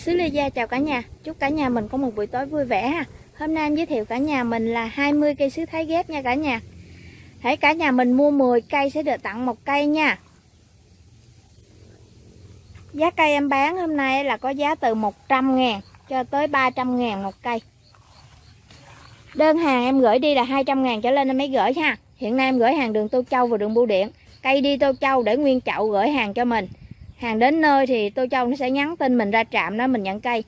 xứ Lê Gia, chào cả nhà. Chúc cả nhà mình có một buổi tối vui vẻ ha. Hôm nay em giới thiệu cả nhà mình là 20 cây sứ thái ghép nha cả nhà. Hãy cả nhà mình mua 10 cây sẽ được tặng một cây nha. Giá cây em bán hôm nay là có giá từ 100 ngàn cho tới 300 ngàn một cây. Đơn hàng em gửi đi là 200 ngàn trở lên em mới gửi ha. Hiện nay em gửi hàng đường Tô Châu và đường Bưu Điện. Cây đi Tô Châu để nguyên chậu gửi hàng cho mình hàng đến nơi thì Tô Châu nó sẽ nhắn tin mình ra trạm đó mình nhận cây.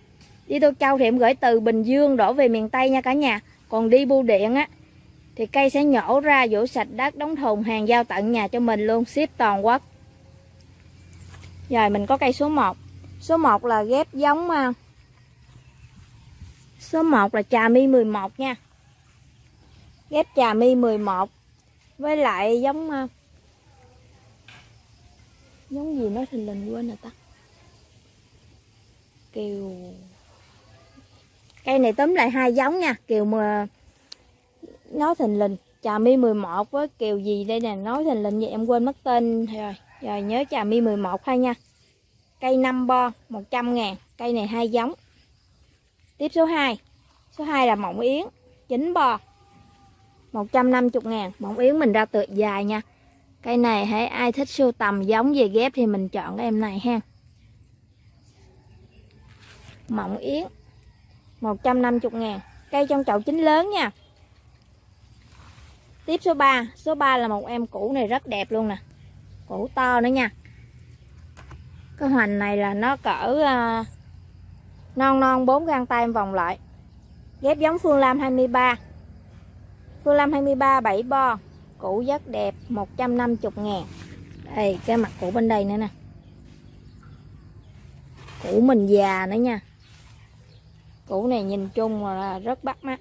Đi Tô Châu thì em gửi từ Bình Dương đổ về miền Tây nha cả nhà. Còn đi bưu điện á, thì cây sẽ nhổ ra vỗ sạch đất, đóng thùng, hàng giao tận nhà cho mình luôn, ship toàn quốc. Rồi mình có cây số 1 số 1 là ghép giống à, số 1 là trà mi 11 nha. Ghép trà mi 11 với lại giống à, giống gì nói thình lình quên rồi ta. Kiều. Cây này tóm lại hai giống nha. Kiều mà nói thình lình. Trà mi 11 với kiều gì đây nè? Nói thình lình vậy em quên mất tên. Rồi rồi nhớ trà mi 11 hay nha. Cây 5 bo 100 ngàn. Cây này hai giống. Tiếp số 2 số 2 là mộng yến. 9 bo 150 ngàn. Mộng yến mình ra tựa dài nha cây này hãy ai thích sưu tầm giống về ghép thì mình chọn cái em này ha. Mộng yến 150 ngàn. Cây trong chậu chính lớn nha. Tiếp số 3 số 3 là một em củ này rất đẹp luôn nè. Củ to nữa nha. Cái hoành này là nó cỡ uh, non non 4 găng tay em vòng lại. Ghép giống Phương Lam 23 Phương Lam 23 7 bo củ rất đẹp 150 ngàn. Đây cái mặt củ bên đây nữa nè. Củ mình già nữa nha. Củ này nhìn chung là rất bắt mắt.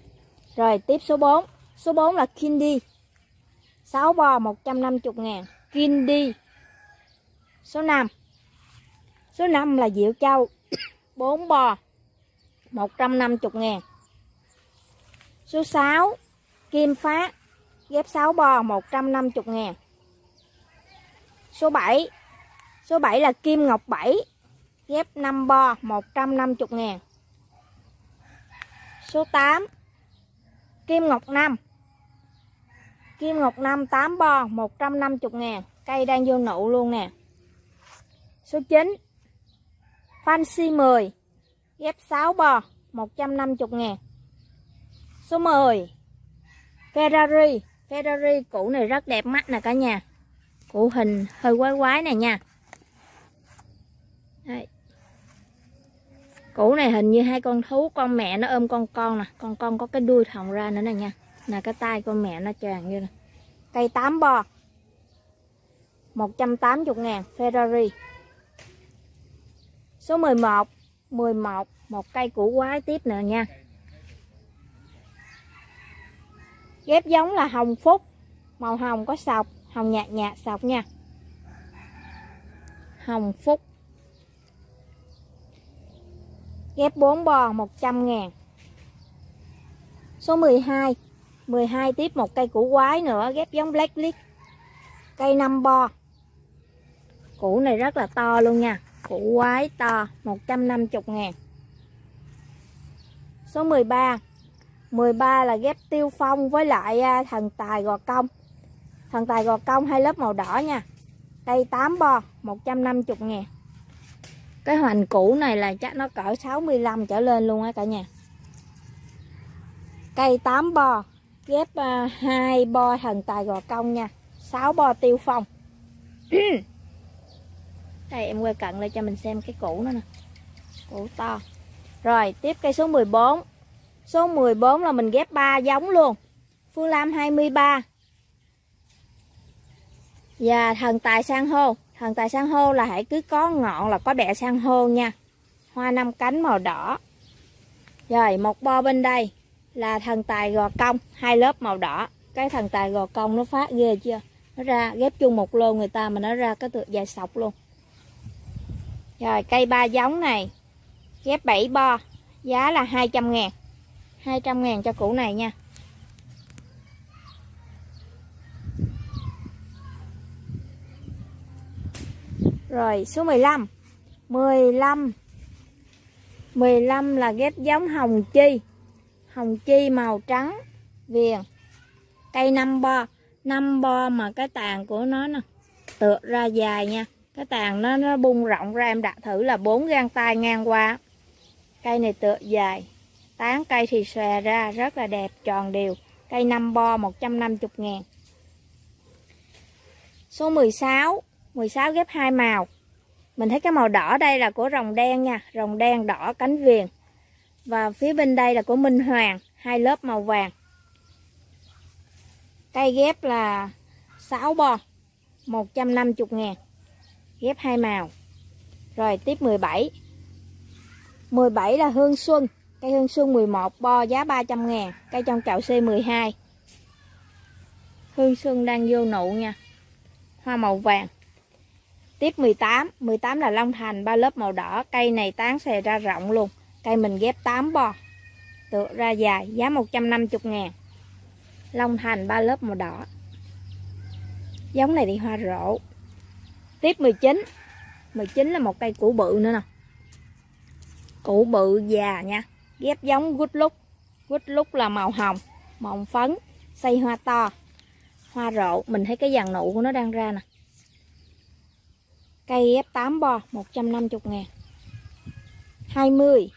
Rồi, tiếp số 4 số 4 là kindy. 6 bò 150 ngàn. Kindy. Số 5 số 5 là Diệu Châu. 4 bò 150 ngàn. Số 6 Kim Phát ghép 6 bo 150 ngàn. Số 7 số 7 là Kim Ngọc 7 ghép 5 bo 150 ngàn. Số 8 Kim Ngọc 5 Kim Ngọc 5 8 bo 150 ngàn. Cây đang vô nụ luôn nè. Số 9 Fancy 10 ghép 6 bo 150 ngàn. Số 10 Ferrari. Ferrari cũ này rất đẹp mắt nè cả nhà. Cụ hình hơi quái quái này nha. Đây. cũ này hình như hai con thú, Con mẹ nó ôm con con nè. Con con có cái đuôi thòng ra nữa nè nha. Nè, cái tay con mẹ nó tràn như nè. Cây tám bo. 180 ngàn Ferrari. Số 11 11 Một cây củ quái tiếp nè nha. Ghép giống là hồng phúc, màu hồng có sọc, hồng nhạt nhạt, sọc nha. Hồng phúc. Ghép 4 bò 100 ngàn. Số 12 12 tiếp một cây củ quái nữa, ghép giống Black Lead cây 5 bo. Củ này rất là to luôn nha, củ quái to 150 ngàn. Số 13 13 là ghép tiêu phong với lại à, thần tài gò công. Thần tài gò công hai lớp màu đỏ nha. Cây 8 bo 150 ngàn. Cái hoành cũ này là chắc nó cỡ 65 trở lên luôn á cả nhà. Cây 8 bo ghép à, uh, 2 bo thần tài gò công nha. 6 bo tiêu phong. Đây em quay cận lại cho mình xem cái cũ nữa nè. Cũ to. Rồi tiếp cây số 14 Số 14 là mình ghép 3 giống luôn. Phương Lam 23. Và dạ, thần tài san hô. Thần tài san hô là hãy cứ có ngọn là có bẹ san hô nha. Hoa năm cánh màu đỏ. Rồi, một bo bên đây là thần tài gò công. Hai lớp màu đỏ. Cái thần tài gò công nó phát ghê chưa. Nó ra, ghép chung một lô người ta mà nó ra cái tựa dài sọc luôn. Rồi, cây ba giống này. Ghép 7 bo. Giá là 200 ngàn 200 ngàn cho củ này nha. Rồi, số 15 15 15 là ghép giống hồng chi. Hồng chi màu trắng, viền. Cây năm bo. Năm bo mà cái tàn của nó nè. Tựa ra dài nha. Cái tàn nó nó bung rộng ra, em đặt thử là 4 gang tay ngang qua. Cây này tựa dài tán cây thì xòe ra rất là đẹp, tròn đều. Cây 5 bo 150 ngàn. Số 16 16 ghép hai màu. Mình thấy cái màu đỏ đây là của rồng đen nha, rồng đen, đỏ, cánh viền. Và phía bên đây là của Minh Hoàng, hai lớp màu vàng. Cây ghép là 6 bo 150 ngàn. Ghép hai màu. Rồi tiếp 17 17 là hương xuân cây hương xuân 11 bo giá 300 ngàn, cây trong chậu C12 hương xuân đang vô nụ nha, hoa màu vàng. Tiếp 18 18 là long thành, ba lớp màu đỏ, cây này tán xè ra rộng luôn, cây mình ghép 8 bo, tựa ra dài, giá 150 ngàn. Long thành, ba lớp màu đỏ. Giống này thì hoa rộ. Tiếp 19 19 là một cây củ bự nữa nè. Củ bự già nha ghép giống gút lúc gút lúc là màu hồng, màu phấn xây hoa to, hoa rộ. Mình thấy cái dàn nụ của nó đang ra nè. Cây ghép 8 bo 150 ngàn. 20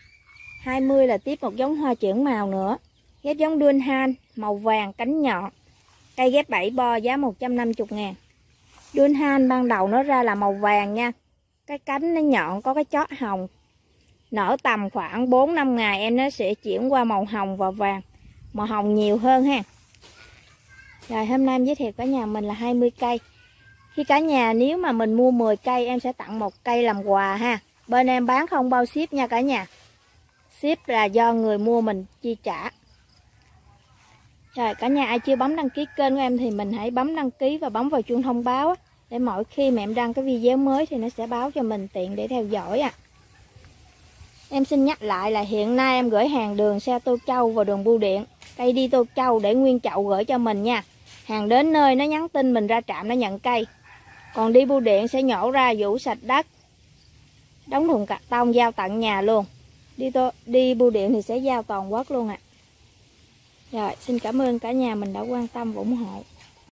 20 là tiếp một giống hoa chuyển màu nữa. Ghép giống đuôn han, màu vàng, cánh nhọn. Cây ghép 7 bo, giá 150 ngàn. Đuôn han ban đầu nó ra là màu vàng nha. Cái cánh nó nhọn, có cái chót hồng nở tầm khoảng 4 năm ngày em nó sẽ chuyển qua màu hồng và vàng. Màu hồng nhiều hơn ha. Rồi, hôm nay em giới thiệu cả nhà mình là 20 cây. Khi cả nhà, nếu mà mình mua 10 cây, em sẽ tặng một cây làm quà ha. Bên em bán không bao ship nha cả nhà. Ship là do người mua mình chi trả. Rồi, cả nhà ai chưa bấm đăng ký kênh của em thì mình hãy bấm đăng ký và bấm vào chuông thông báo để mỗi khi mà em đăng cái video mới thì nó sẽ báo cho mình tiện để theo dõi ạ. À. Em xin nhắc lại là hiện nay em gửi hàng đường xe Tô Châu và đường bưu điện. Cây đi Tô Châu để nguyên chậu gửi cho mình nha. Hàng đến nơi nó nhắn tin mình ra trạm nó nhận cây. Còn đi bưu điện sẽ nhổ ra vũ sạch đất. Đóng thùng cạc tông giao tận nhà luôn. Đi tô, đi bưu điện thì sẽ giao toàn quốc luôn ạ. À. Rồi, xin cảm ơn cả nhà mình đã quan tâm và ủng hộ.